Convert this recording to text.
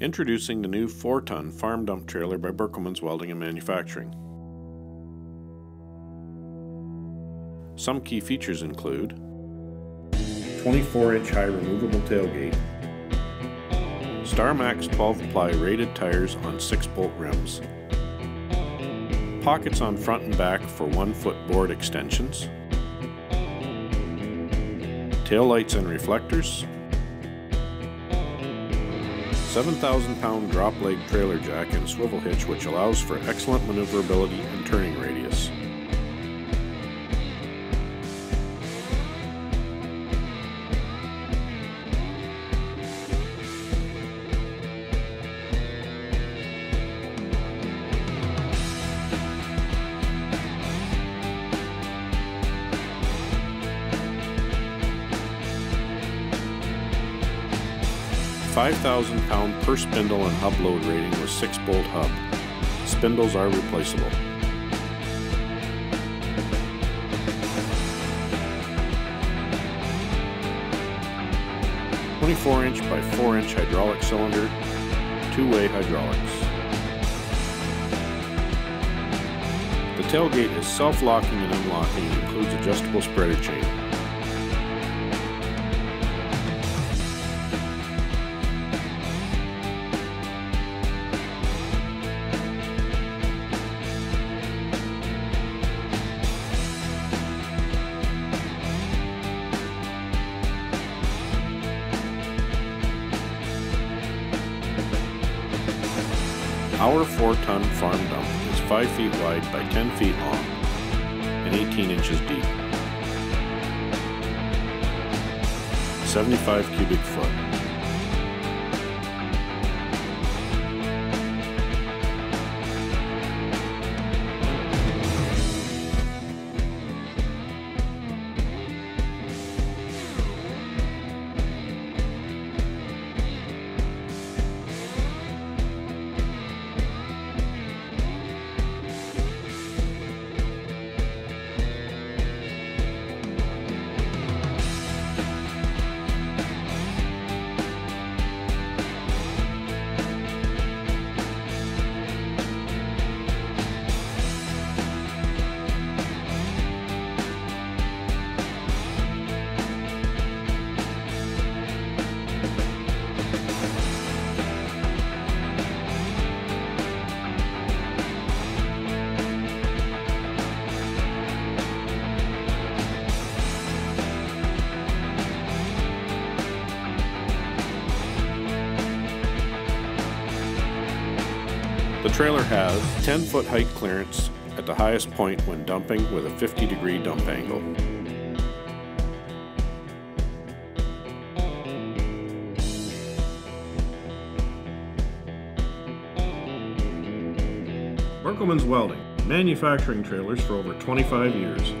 Introducing the new 4 ton farm dump trailer by Berkelmans Welding and Manufacturing. Some key features include 24 inch high removable tailgate, StarMax 12 ply rated tires on 6 bolt rims, pockets on front and back for 1 foot board extensions, tail lights and reflectors, 7,000 pound drop leg trailer jack and swivel hitch which allows for excellent maneuverability and turning radius. Five thousand pound per spindle and hub load rating with six bolt hub. Spindles are replaceable. Twenty-four inch by four inch hydraulic cylinder, two-way hydraulics. The tailgate is self-locking and unlocking and includes adjustable spreader chain. Our 4 ton farm dump is 5 feet wide by 10 feet long and 18 inches deep. 75 cubic foot. The trailer has 10 foot height clearance at the highest point when dumping with a 50 degree dump angle. Berkelmans Welding, manufacturing trailers for over 25 years.